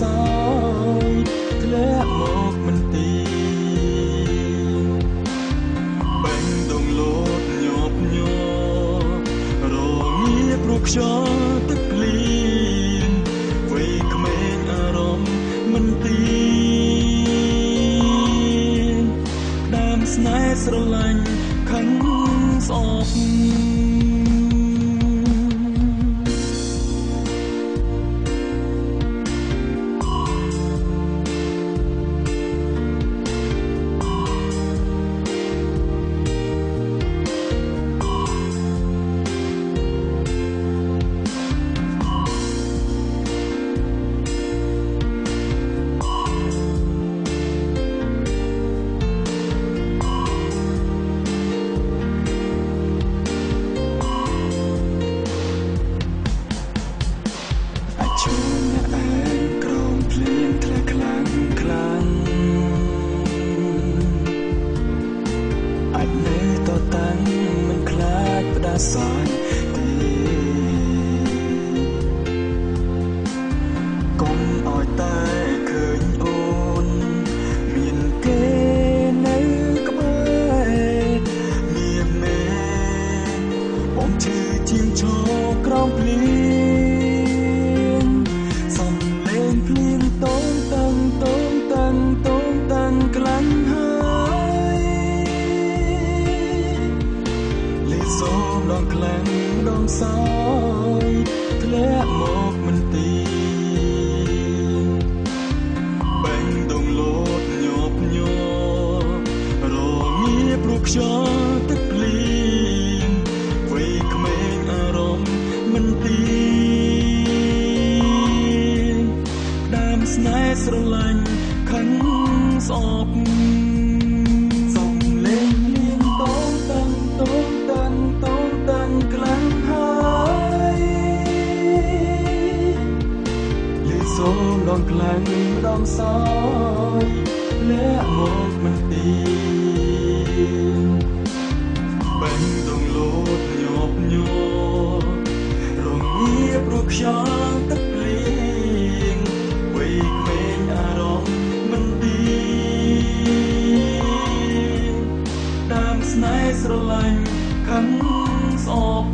សោយធ្លាក់មកមិនទីបែងដងលោតញាប់ញ័ររងាព្រោះខ្យល់ទឹកភ្លៀងវ័យក្មេងអារម្មណ៍មិនទីដើមស្នេហ៍ស្រឡាញ់ខឹងស្អប់ ចផ្ដាសាយទេកុំឲ្យតែឃើញអូនមានគេនៅក្បែរមានមេបងឈឺជាងឈរក្រោមភ្លៀង ខ្យល់ទឹកភ្លៀងវ័យក្មេងអារម្មណ៍មិនទីដើមស្នេហ៍ស្រឡាញ់ខឹងស្អប់សំលេងលៀងតូនតាំងតូនតាំងតូនតាំងខ្លាំងហើយលឺសូមដងខ្លាំងដងសោ ខ្យល់ទឹកភ្លៀងវ័យក្មេងអារម្មណ៍មិនទីដើមស្នេហ៍ស្រឡាញ់ខឹងស្អប់